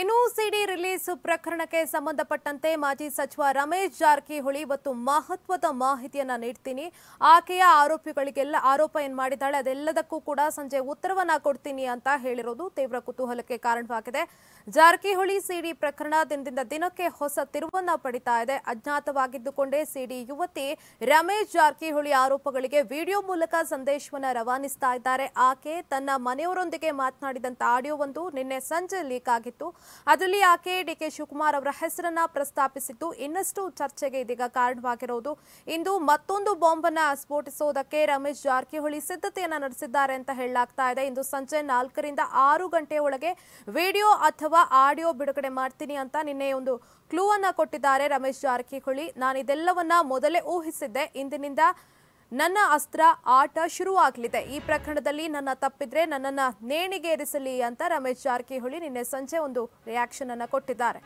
ಇನ್ನು ಸಿಡಿ ರಿಲೀಸ್ ಪ್ರಕರಣಕ್ಕೆ ಸಂಬಂಧಪಟ್ಟಂತೆ ಮಾಜಿ ಸಚಿವ ರಮೇಶ್ ಜಾರಕಿಹೊಳಿ ಇವತ್ತು ಮಹತ್ವದ ಮಾಹಿತಿಯನ್ನ ನೀಡ್ತೀನಿ. ಆಕೆಯ ಆರೋಪಿಗಳಿಗೆಲ್ಲ ಆರೋಪ ಏನ್ ಮಾಡಿದ್ದಾಳೆ, ಅದೆಲ್ಲದಕ್ಕೂ ಕೂಡ ಸಂಜೆ ಉತ್ತರವನ್ನ ಕೊಡ್ತೀನಿ ಅಂತ ಹೇಳಿರೋದು ತೀವ್ರ ಕುತೂಹಲಕ್ಕೆ ಕಾರಣವಾಗಿದೆ. ಜಾರಕಿಹೊಳಿ ಸಿಡಿ ಪ್ರಕರಣ ದಿನದಿಂದ ದಿನಕ್ಕೆ ಹೊಸ ತಿರುವನ್ನ ಪಡಿತಾ ಇದೆ. ಅಜ್ಞಾತವಾಗಿದ್ದುಕೊಂಡೇ ಸಿಡಿ ಯುವತಿ ರಮೇಶ್ ಜಾರಕಿಹೊಳಿ ಆರೋಪಗಳಿಗೆ ವಿಡಿಯೋ ಮೂಲಕ ಸಂದೇಶವನ್ನ ರವಾನಿಸ್ತಾ ಇದ್ದಾರೆ. ಆಕೆ ತನ್ನ ಮನೆಯವರೊಂದಿಗೆ ಮಾತನಾಡಿದಂತ ಆಡಿಯೋವೊಂದು ನಿನ್ನೆ ಸಂಜೆ ಲೀಕ್ ಆಗಿತ್ತು. ಅದರಲ್ಲಿ ಆಕೆ ಡಿ ಕೆ ಶಿವಕುಮಾರ್ ಅವರ ಹೆಸರನ್ನ ಪ್ರಸ್ತಾಪಿಸಿದ್ದು ಇನ್ನಷ್ಟು ಚರ್ಚೆಗೆ ಇದೀಗ ಕಾರಣವಾಗಿರೋದು. ಇಂದು ಮತ್ತೊಂದು ಬಾಂಬ್ ಅನ್ನ ಸ್ಫೋಟಿಸುವುದಕ್ಕೆ ರಮೇಶ್ ಜಾರಕಿಹೊಳಿ ಸಿದ್ಧತೆಯನ್ನ ನಡೆಸಿದ್ದಾರೆ ಅಂತ ಹೇಳಲಾಗ್ತಾ ಇದೆ. ಇಂದು ಸಂಜೆ ನಾಲ್ಕರಿಂದ ಆರು ಗಂಟೆ ಒಳಗೆ ವಿಡಿಯೋ ಅಥವಾ ಆಡಿಯೋ ಬಿಡುಗಡೆ ಮಾಡ್ತೀನಿ ಅಂತ ನಿನ್ನೆ ಒಂದು ಕ್ಲೂ ಅನ್ನ ಕೊಟ್ಟಿದ್ದಾರೆ ರಮೇಶ್ ಜಾರಕಿಹೊಳಿ. ನಾನು ಇದೆಲ್ಲವನ್ನ ಮೊದಲೇ ಊಹಿಸಿದ್ದೆ. ಇಂದಿನಿಂದ ನನ್ನ ಅಸ್ತ್ರ ಆಟ ಶುರುವಾಗಲಿದೆ. ಈ ಪ್ರಕರಣದಲ್ಲಿ ನನ್ನ ತಪ್ಪಿದ್ರೆ ನನ್ನನ್ನ ನೇಣಿಗೇರಿಸಲಿ ಅಂತ ರಮೇಶ್ ಜಾರಕಿಹೊಳಿ ನಿನ್ನೆ ಸಂಜೆ ಒಂದು ರಿಯಾಕ್ಷನ್ ಅನ್ನು ಕೊಟ್ಟಿದ್ದಾರೆ.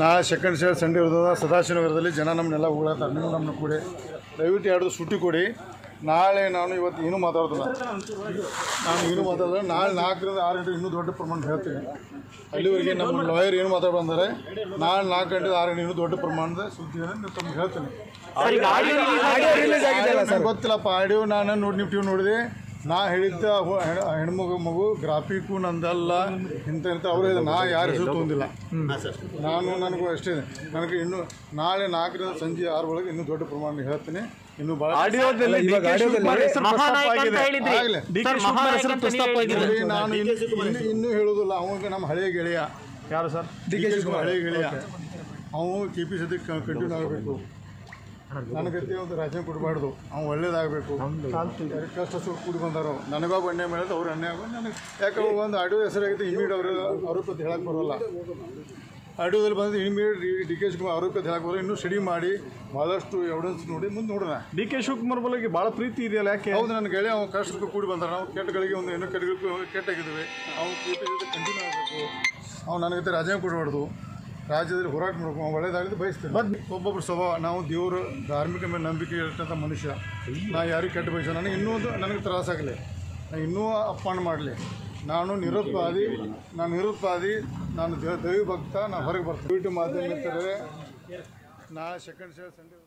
ನಾ ಸೆಕೆಂಡ್ ಶೇರ್ ಸಂಡೆ ಇರ್ತದ ಜನ ನಮ್ಮನ್ನೆಲ್ಲ ಉಗಳಾತಾರೆ ನೀವು ನಮ್ಮನ್ನು ಕೊಡಿ ದಯವಿಟ್ಟು ಎರಡು ಸುಟ್ಟಿ ಕೊಡಿ. ನಾಳೆ ನಾನು ಇವತ್ತು ಏನು ಮಾತಾಡೋದಿಲ್ಲ ನಾನು ಏನು ಮಾತಾಡಿದ್ರೆ ನಾಳೆ ನಾಲ್ಕರಿಂದ ಆರು ಗಂಟೆ ಇನ್ನೂ ದೊಡ್ಡ ಪ್ರಮಾಣ ಹೇಳ್ತೀನಿ. ಅಲ್ಲಿವರೆಗೆ ನಮ್ಮ ಲಾಯರ್ ಏನು ಮಾತಾಡೋ ಬಂದರೆ ನಾಳೆ ನಾಲ್ಕು ಗಂಟೆ ಆರು ಗಂಟೆ ಇನ್ನೂ ದೊಡ್ಡ ಪ್ರಮಾಣದ ಸುದ್ದಿಯನ್ನು ನೀವು ತಮ್ಗೆ ಹೇಳ್ತೀನಿ. ಗೊತ್ತಿಲ್ಲಪ್ಪ ಆಡಿಯೋ ನಾನು ನೋಡಿ ನಿಮ್ಮ ಟಿವಿ ನೋಡಿದೆ. ನಾ ಹೇಳಿದ್ದ ಹೆಣ್ಮಗ ಹೆಣ್- ಹೆಣ್ಮಗು ಮಗು ಗ್ರಾಫಿಕ್ಕು ನಂದಲ್ಲ ಇಂಥ ಇಂಥ. ಅವರು ಹೇಳಿದ ನಾ ಯಾರು ಹೆಸರು ತೊಂದಿಲ್ಲ ನಾನು ನನಗೂ ಅಷ್ಟೇ ನನಗೆ ಇನ್ನೂ ನಾಳೆ ನಾಲ್ಕರಿಂದ ಸಂಜೆ ಆರು ಒಳಗೆ ಇನ್ನೂ ದೊಡ್ಡ ಪ್ರಮಾಣ ಹೇಳ್ತೀನಿ. ಇನ್ನು ಹೇಳುದಿಲ್ಲ ಆಡಿಯೋದಲ್ಲಿ ಡಿ ಕೆ ಶಿವಕುಮಾರ್ ಹೆಸರು ಮಹಾನಾಯಕ ಅಂತ ಹೇಳಿದ್ರಿ. ಆಗ್ಲಿ. ಡಿ ಕೆ ಶಿವಕುಮಾರ್ ಹೆಸರು ಪ್ರಸ್ತಾಪ ಆಗಿದೆ. ನೋಡಿ, ನಾನು ಇನ್ನು ಇನ್ನು ಇನ್ನೂ ಹೇಳೋದಿಲ್ಲ. ಅವಾಗ ನಮ್ಮ ಹಳೆಯ ಗೆಳೆಯ. ಯಾರು ಸರ್? ಡಿ ಕೆ ಶಿವಕುಮಾರ್ ಹಳೆಯ ಗೆಳೆಯ. ಅವನು ಕೆ ಪಿ ಸಿ ಕಂಟಿನ್ಯೂ ಆಗಬೇಕು. ನನಗತ್ತೆ ಒಂದು ರಾಜ್ಯ ಕೊಡಬಾರ್ದು. ಅವ್ನು ಒಳ್ಳೇದಾಗಬೇಕು. ಕಷ್ಟ ಸುಖ ಕೂಡಿ ಬಂದಾರೋ ಬಣ್ಣೆ ಅನ್ಯಾಯ ಮಾಡಿದ್ರೆ ಅವ್ರು ಅನ್ಯಾಯ ಆಗೋದು ನನಗೆ ಯಾಕೆ ಒಂದು ಆಡಿಯೋ ಹೆಸರಾಗಿತ್ತು. ಇಮಿಡ್ ಅವರು ಅವ್ರ ಅಂತ ಹೇಳಕ್ಕೆ ಬರೋಲ್ಲ. ಆಡಿಯೋದಲ್ಲಿ ಬಂದು ಇಮಿಡಿಯೇಟ್ ಡಿ ಕೆ ಶಿವಕುಮಾರ್ ಆರೋಪ ಹಾಕೋದ್ರೆ ಇನ್ನೂ ಸ್ಟಡಿ ಮಾಡಿ ಭಾಳಷ್ಟು ಎವಿಡೆನ್ಸ್ ನೋಡಿ ಮುಂದೆ ನೋಡೋಣ. ಡಿ ಕೆ ಶಿವಕುಮಾರ್ ಬಗ್ಗೆ ಭಾಳ ಪ್ರೀತಿ ಇದೆಯಲ್ಲ ಯಾಕೆ? ಹೌದು ನನ್ನ ಗೆಳೆಯ ಅವ್ನು ಕಷ್ಟಕ್ಕೆ ಕೂಡಿ ಬಂದ್ರೆ ನಾವು ಕೆಟ್ಟಗಳಿಗೆ ಒಂದು ಏನೋ ಕೆಟ್ಟಗಳಿಗೆ ಕೆಟ್ಟಾಗಿದ್ದೇವೆ. ಅವ್ನು ಕಂಟಿನ್ಯೂ ಆಗಬೇಕು. ಅವ್ನು ನನಗತ್ತೆ ರಾಜ್ಯ ಕೊಡಬಾರ್ದು. ರಾಜ್ಯದಲ್ಲಿ ಹೋರಾಟ ಮಾಡಬೇಕು. ಅವ್ನು ಒಳ್ಳೆಯದಾಗಿದ್ದು ಬಯಸ್ತೇನೆ. ಒಬ್ಬೊಬ್ಬರು ಸ್ವಭಾವ ನಾವು ದೇವರು ಧಾರ್ಮಿಕ ಮೇಲೆ ನಂಬಿಕೆ ಇರ್ತಂಥ ಮನುಷ್ಯ. ನಾ ಯಾರಿಗೂ ಕೆಟ್ಟ ಬಯಸ ನನಗೆ ಇನ್ನೂ ಒಂದು ನನಗೆ ತ್ರಾಸಾಗಲಿ. ನಾನು ಇನ್ನೂ ಅಪ್ಪಣೆ ಮಾಡಲಿ. ನಾನು ನಿರುತ್ಪಾದಿ ನಾನು ನಿರುತ್ಪಾದಿ, ನಾನು ದೇವ ಭಕ್ತ ನಾನು ಹೊರಗೆ ಬರ್ತೀನಿ. ಮಾಧ್ಯಮ ಮಿತ್ರರೇ ನಾ ಸೆಕೆಂಡ್ ಶೇರ್ ಸಂಡೇ